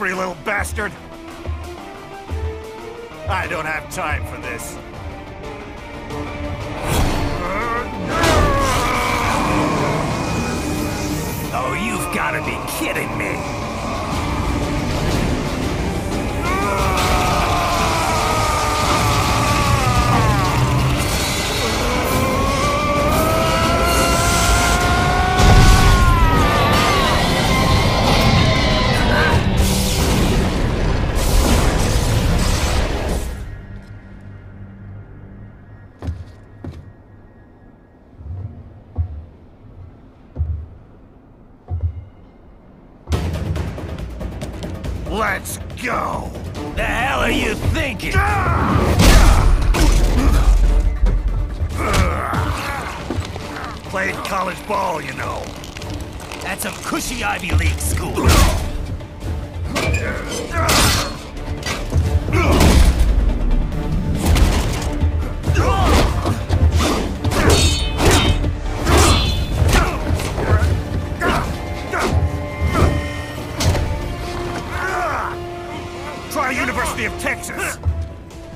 Slippery little bastard. I don't have time for this. Oh, you've got to be kidding me! College ball, you know. That's a cushy Ivy League school. Try University of Texas.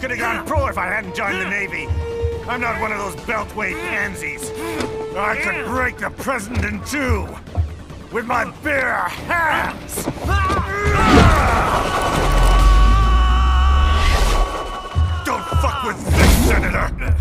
Could have gone pro if I hadn't joined the Navy. I'm not one of those beltway pansies. I could break the president in two with my bare hands. Don't fuck with this, Senator.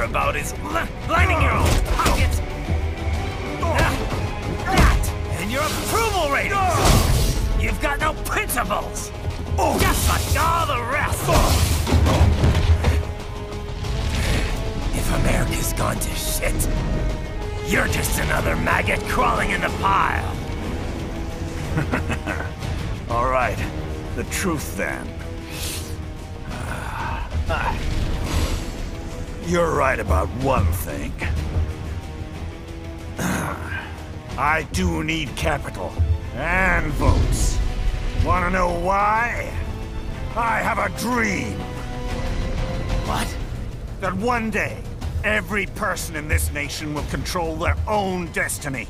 Care about is li- lining your own pockets. That, and your approval ratings. You've got no principles. Just like all the rest. If America's gone to shit, you're just another maggot crawling in the pile. All right. The truth then. Ah. You're right about one thing. I do need capital and votes. Wanna know why? I have a dream What? that one day, every person in this nation will control their own destiny.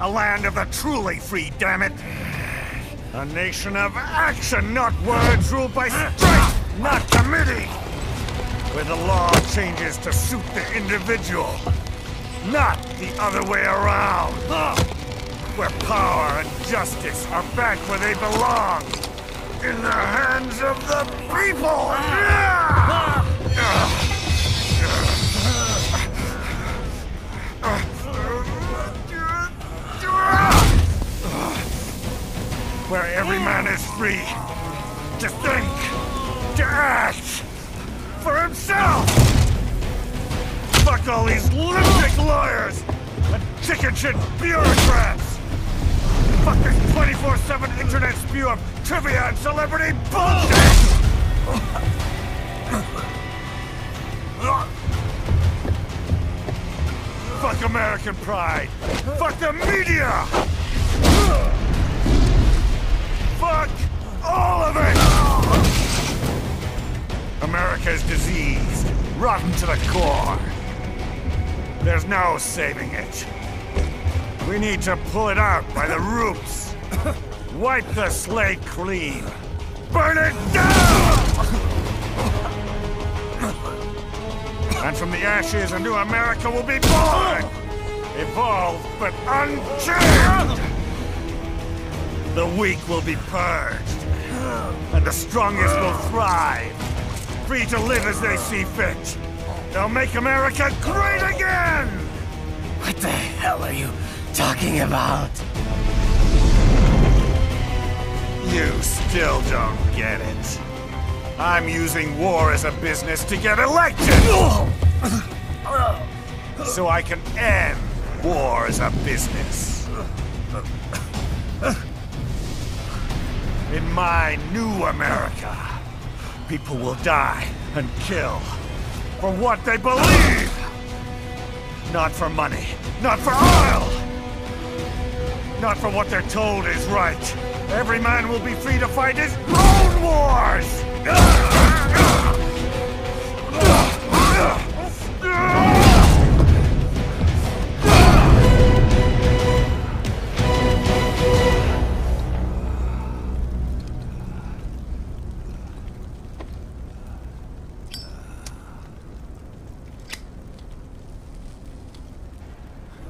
A land of the truly free, damn it! A nation of action, not words, ruled by strength, not committee! where the law changes to suit the individual, not the other way around. Where power and justice are back where they belong, in the hands of the people. Where every man is free to think, to act, for himself. Fuck all these lunatic lawyers and chicken shit bureaucrats. Fuck this 24-7 internet spew of trivia and celebrity bullshit! Fuck American pride! Fuck the media! Fuck all of it! America's diseased, rotten to the core. There's no saving it. We need to pull it out by the roots. Wipe the slate clean. Burn it down! And from the ashes, a new America will be born! Evolved, but unchained! The weak will be purged, and the strongest will thrive, free to live as they see fit. They'll make America great again! What the hell are you talking about? You still don't get it. I'm using war as a business to get elected! So I can end war as a business. In my new America, people will die and kill for what they believe! Not for money, not for oil! Not for what they're told is right. Every man will be free to fight his own wars!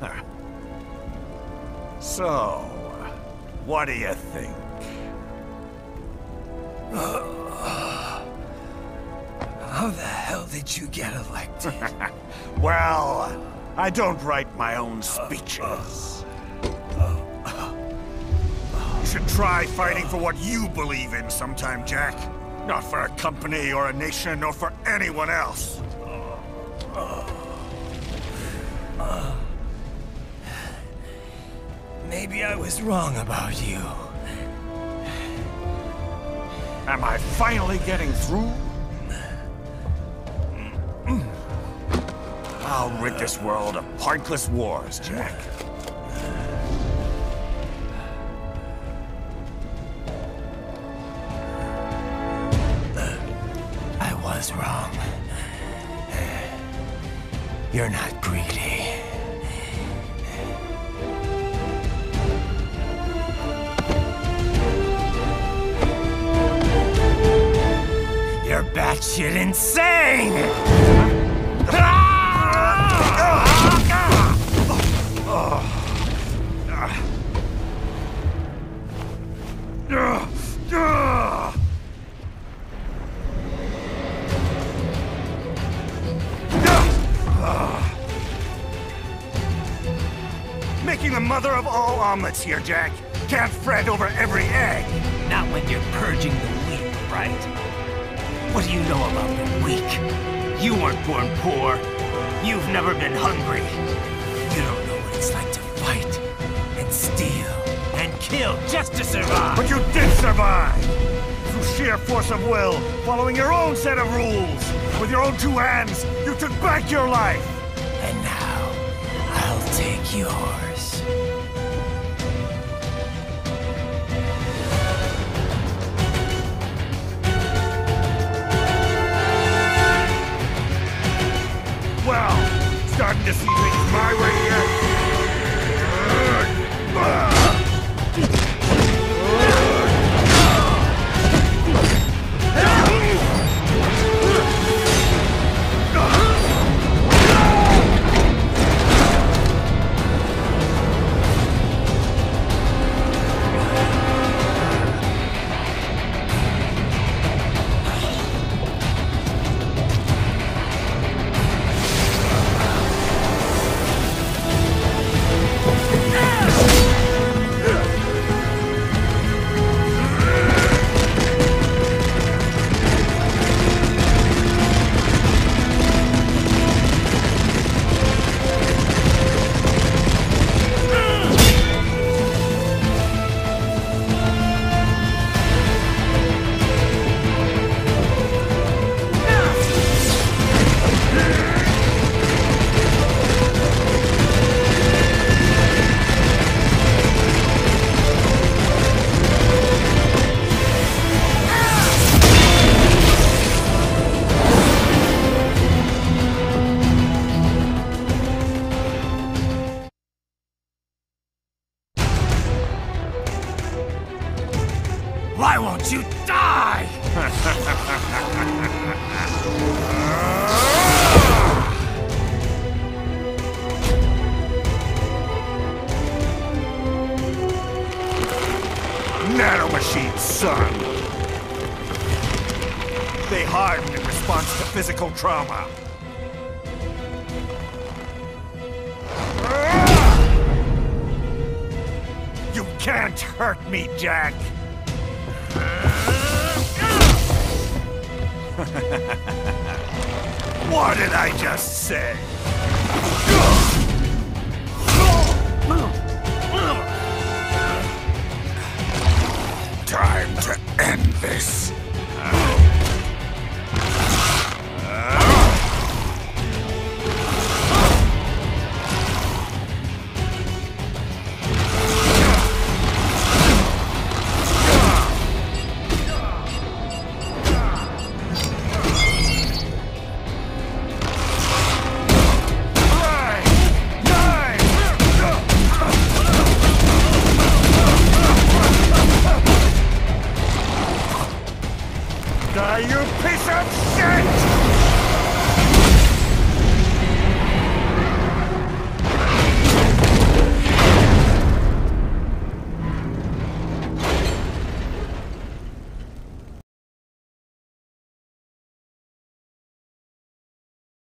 So, what do you think? How the hell did you get elected? Well, I don't write my own speeches. You should try fighting for what you believe in sometime, Jack. Not for a company or a nation or for anyone else. Maybe I was wrong about you. Am I finally getting through? I'll rid this world of pointless wars, Jack. I was wrong. You're not greedy. Batshit insane! Making the mother of all omelets here, Jack. Can't fret over every egg. Not when you're purging the weak, right? What do you know about the weak? You weren't born poor. You've never been hungry. You don't know what it's like to fight and steal and kill just to survive. But you did survive! Through sheer force of will, following your own set of rules. With your own two hands, you took back your life! And now, I'll take yours. To see things my way yet? Won't you die? Nanomachine, son! They harden in response to physical trauma. You can't hurt me, Jack! what did I just say? Time to end this. Die,